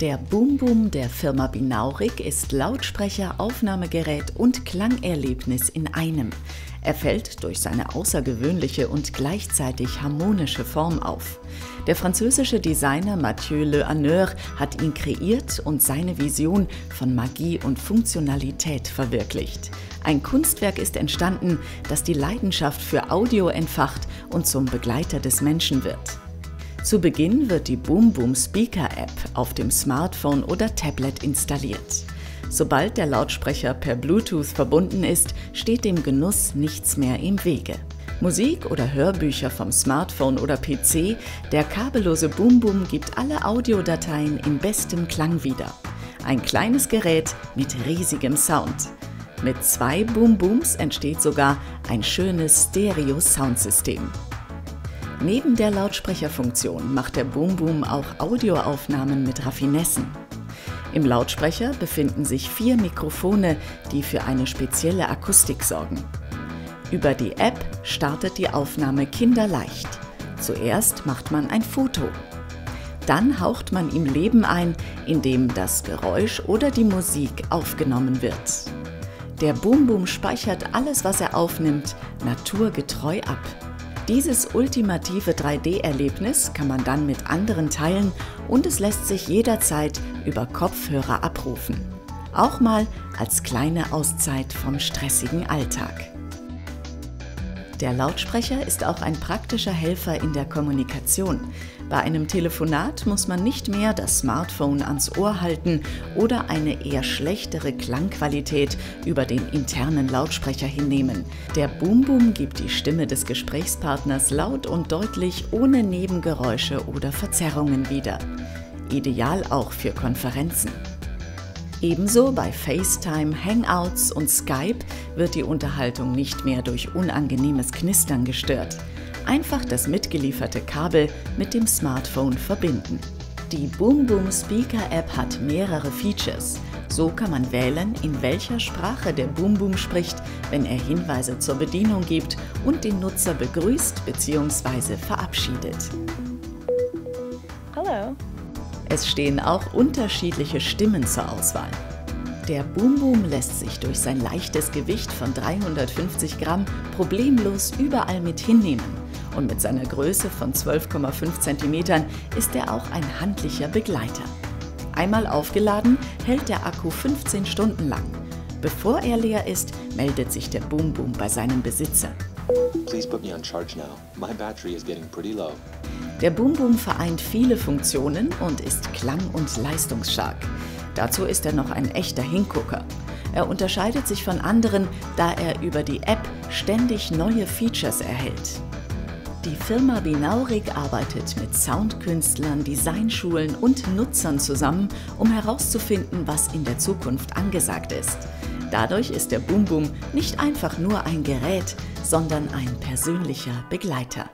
Der Boom Boom der Firma Binaurik ist Lautsprecher, Aufnahmegerät und Klangerlebnis in einem. Er fällt durch seine außergewöhnliche und gleichzeitig harmonische Form auf. Der französische Designer Mathieu Le Hanneur hat ihn kreiert und seine Vision von Magie und Funktionalität verwirklicht. Ein Kunstwerk ist entstanden, das die Leidenschaft für Audio entfacht und zum Begleiter des Menschen wird. Zu Beginn wird die Boom Boom Speaker App auf dem Smartphone oder Tablet installiert. Sobald der Lautsprecher per Bluetooth verbunden ist, steht dem Genuss nichts mehr im Wege. Musik oder Hörbücher vom Smartphone oder PC, der kabellose Boom Boom gibt alle Audiodateien in bestem Klang wieder. Ein kleines Gerät mit riesigem Sound. Mit zwei Boom Booms entsteht sogar ein schönes Stereo-Soundsystem. Neben der Lautsprecherfunktion macht der Boom Boom auch Audioaufnahmen mit Raffinessen. Im Lautsprecher befinden sich vier Mikrofone, die für eine spezielle Akustik sorgen. Über die App startet die Aufnahme kinderleicht. Zuerst macht man ein Foto. Dann haucht man ihm Leben ein, indem das Geräusch oder die Musik aufgenommen wird. Der Boom Boom speichert alles, was er aufnimmt, naturgetreu ab. Dieses ultimative 3D-Erlebnis kann man dann mit anderen teilen und es lässt sich jederzeit über Kopfhörer abrufen. Auch mal als kleine Auszeit vom stressigen Alltag. Der Lautsprecher ist auch ein praktischer Helfer in der Kommunikation. Bei einem Telefonat muss man nicht mehr das Smartphone ans Ohr halten oder eine eher schlechtere Klangqualität über den internen Lautsprecher hinnehmen. Der Boom Boom gibt die Stimme des Gesprächspartners laut und deutlich ohne Nebengeräusche oder Verzerrungen wieder. Ideal auch für Konferenzen. Ebenso bei FaceTime, Hangouts und Skype wird die Unterhaltung nicht mehr durch unangenehmes Knistern gestört. Einfach das mitgelieferte Kabel mit dem Smartphone verbinden. Die Boom Boom Speaker App hat mehrere Features. So kann man wählen, in welcher Sprache der Boom Boom spricht, wenn er Hinweise zur Bedienung gibt und den Nutzer begrüßt bzw. verabschiedet. Hello. Es stehen auch unterschiedliche Stimmen zur Auswahl. Der Boom Boom lässt sich durch sein leichtes Gewicht von 350 Gramm problemlos überall mit hinnehmen und mit seiner Größe von 12,5 cm ist er auch ein handlicher Begleiter. Einmal aufgeladen, hält der Akku 15 Stunden lang. Bevor er leer ist, meldet sich der Boom Boom bei seinem Besitzer. Please put me on charge now. My battery is getting pretty low. Der Boom Boom vereint viele Funktionen und ist klang- und leistungsstark. Dazu ist er noch ein echter Hingucker. Er unterscheidet sich von anderen, da er über die App ständig neue Features erhält. Die Firma Binaurik arbeitet mit Soundkünstlern, Designschulen und Nutzern zusammen, um herauszufinden, was in der Zukunft angesagt ist. Dadurch ist der Boom Boom nicht einfach nur ein Gerät, sondern ein persönlicher Begleiter.